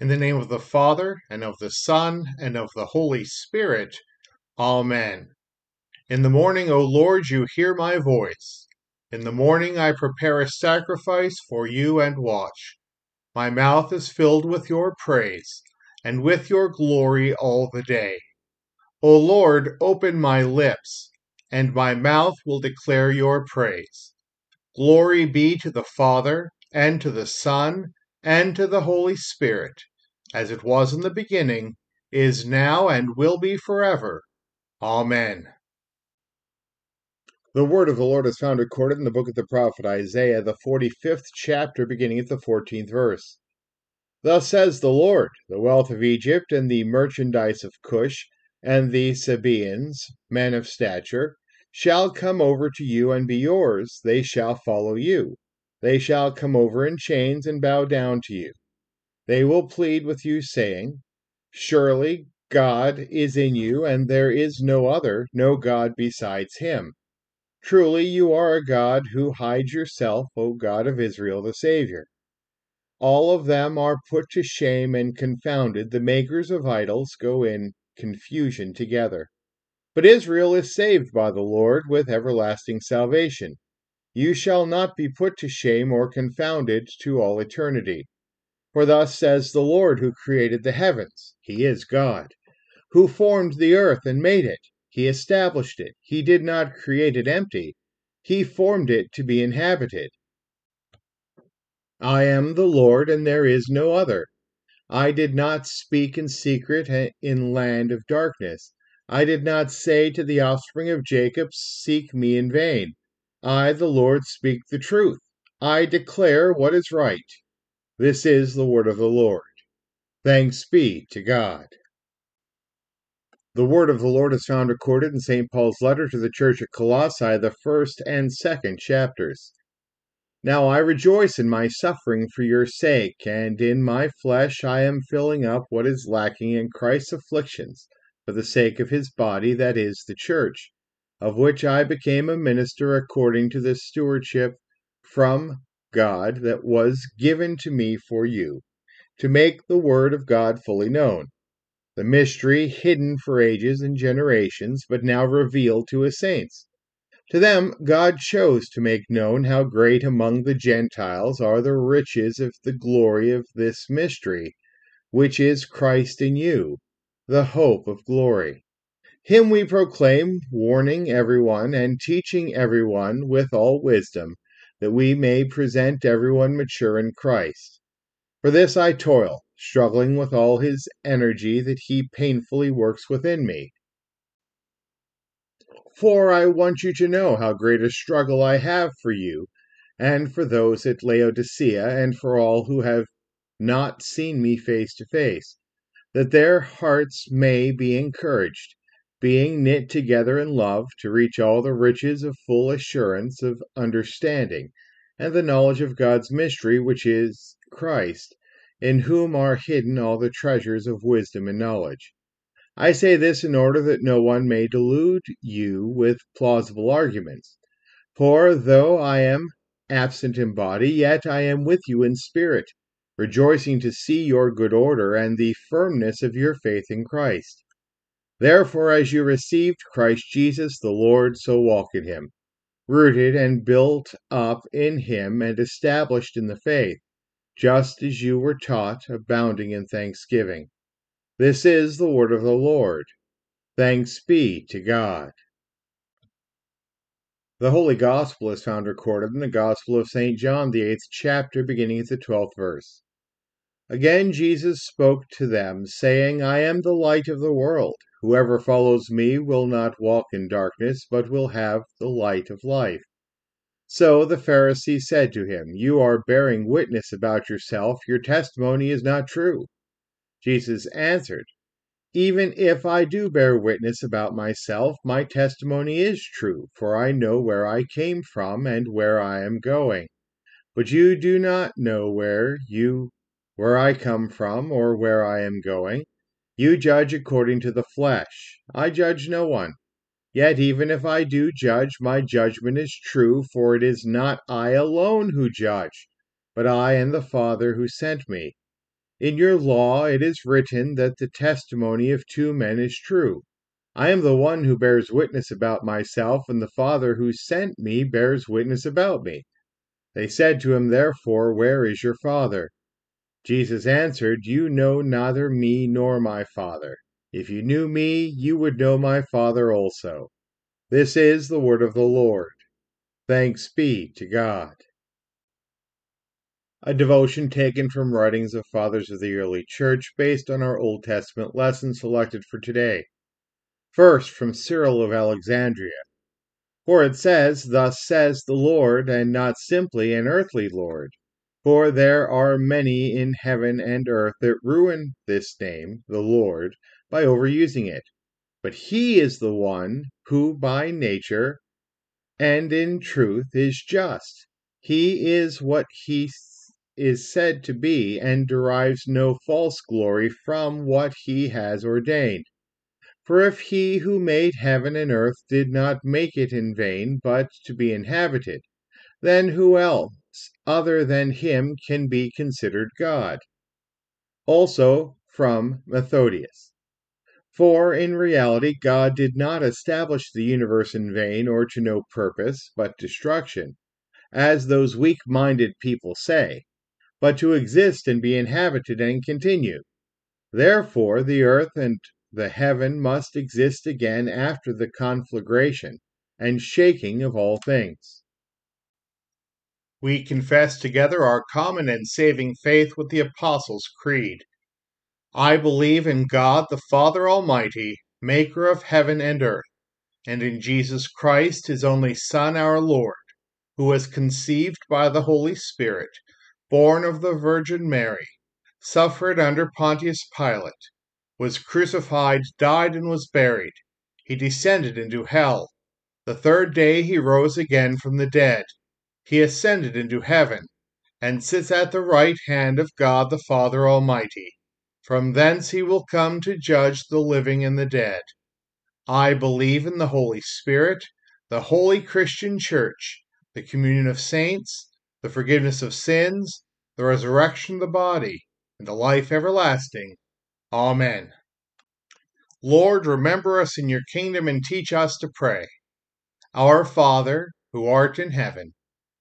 In the name of the Father, and of the Son, and of the Holy Spirit. Amen. In the morning, O Lord, you hear my voice. In the morning I prepare a sacrifice for you and watch. My mouth is filled with your praise, and with your glory all the day. O Lord, open my lips, and my mouth will declare your praise. Glory be to the Father, and to the Son, and to the Holy Spirit, as it was in the beginning, is now, and will be forever. Amen. The word of the Lord is found recorded in the book of the prophet Isaiah, the 45th chapter, beginning at the 14th verse. Thus says the Lord The wealth of Egypt, and the merchandise of Cush, and the Sabaeans, men of stature, shall come over to you and be yours. They shall follow you. They shall come over in chains and bow down to you. They will plead with you, saying, Surely God is in you, and there is no other, no God besides him. Truly you are a God who hides yourself, O God of Israel, the Savior. All of them are put to shame and confounded. The makers of idols go in confusion together. But Israel is saved by the Lord with everlasting salvation. You shall not be put to shame or confounded to all eternity. For thus says the Lord who created the heavens, He is God, who formed the earth and made it. He established it. He did not create it empty. He formed it to be inhabited. I am the Lord, and there is no other. I did not speak in secret in land of darkness. I did not say to the offspring of Jacob, Seek me in vain. I, the Lord, speak the truth. I declare what is right. This is the word of the Lord. Thanks be to God. The word of the Lord is found recorded in St. Paul's letter to the church at Colossae, the first and second chapters. Now I rejoice in my suffering for your sake, and in my flesh I am filling up what is lacking in Christ's afflictions for the sake of his body, that is, the church of which I became a minister according to the stewardship from God that was given to me for you, to make the word of God fully known, the mystery hidden for ages and generations, but now revealed to his saints. To them God chose to make known how great among the Gentiles are the riches of the glory of this mystery, which is Christ in you, the hope of glory. Him we proclaim, warning everyone and teaching everyone with all wisdom, that we may present everyone mature in Christ. For this I toil, struggling with all his energy that he painfully works within me. For I want you to know how great a struggle I have for you, and for those at Laodicea, and for all who have not seen me face to face, that their hearts may be encouraged being knit together in love, to reach all the riches of full assurance of understanding, and the knowledge of God's mystery, which is Christ, in whom are hidden all the treasures of wisdom and knowledge. I say this in order that no one may delude you with plausible arguments. For though I am absent in body, yet I am with you in spirit, rejoicing to see your good order and the firmness of your faith in Christ. Therefore, as you received Christ Jesus the Lord, so walk in him, rooted and built up in him and established in the faith, just as you were taught, abounding in thanksgiving. This is the word of the Lord. Thanks be to God. The Holy Gospel is found recorded in the Gospel of St. John, the eighth chapter, beginning at the twelfth verse. Again Jesus spoke to them, saying, I am the light of the world. Whoever follows me will not walk in darkness, but will have the light of life. So the Pharisees said to him, You are bearing witness about yourself, your testimony is not true. Jesus answered, Even if I do bear witness about myself, my testimony is true, for I know where I came from and where I am going. But you do not know where you where I come from or where I am going. You judge according to the flesh. I judge no one. Yet even if I do judge, my judgment is true, for it is not I alone who judge, but I and the Father who sent me. In your law it is written that the testimony of two men is true. I am the one who bears witness about myself, and the Father who sent me bears witness about me. They said to him, therefore, Where is your Father? Jesus answered, You know neither me nor my Father. If you knew me, you would know my Father also. This is the word of the Lord. Thanks be to God. A devotion taken from writings of fathers of the early church based on our Old Testament lesson selected for today. First, from Cyril of Alexandria. For it says, Thus says the Lord, and not simply an earthly Lord. For there are many in heaven and earth that ruin this name, the Lord, by overusing it. But he is the one who by nature and in truth is just. He is what he is said to be, and derives no false glory from what he has ordained. For if he who made heaven and earth did not make it in vain, but to be inhabited, then who else other than him can be considered God? Also from Methodius. For in reality, God did not establish the universe in vain or to no purpose but destruction, as those weak minded people say, but to exist and be inhabited and continue. Therefore, the earth and the heaven must exist again after the conflagration and shaking of all things. We confess together our common and saving faith with the Apostles' Creed. I believe in God the Father Almighty, maker of heaven and earth, and in Jesus Christ, his only Son, our Lord, who was conceived by the Holy Spirit, born of the Virgin Mary, suffered under Pontius Pilate was crucified, died, and was buried. He descended into hell. The third day he rose again from the dead. He ascended into heaven, and sits at the right hand of God the Father Almighty. From thence he will come to judge the living and the dead. I believe in the Holy Spirit, the holy Christian Church, the communion of saints, the forgiveness of sins, the resurrection of the body, and the life everlasting. Amen. Lord, remember us in your kingdom and teach us to pray. Our Father, who art in heaven,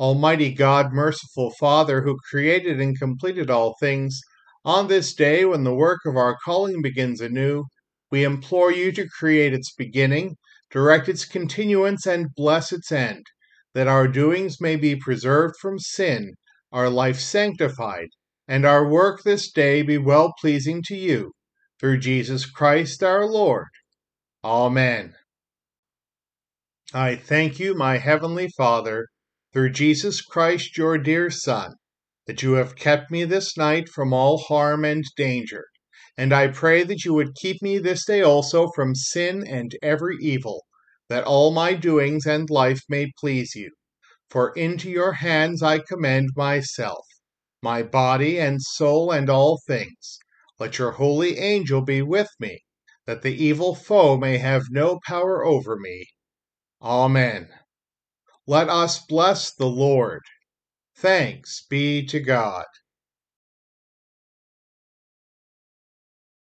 Almighty God, merciful Father, who created and completed all things, on this day when the work of our calling begins anew, we implore you to create its beginning, direct its continuance, and bless its end, that our doings may be preserved from sin, our life sanctified, and our work this day be well pleasing to you through Jesus Christ our Lord. Amen. I thank you, my heavenly Father, through Jesus Christ your dear Son, that you have kept me this night from all harm and danger. And I pray that you would keep me this day also from sin and every evil, that all my doings and life may please you. For into your hands I commend myself, my body and soul and all things. Let your holy angel be with me, that the evil foe may have no power over me. Amen. Let us bless the Lord. Thanks be to God.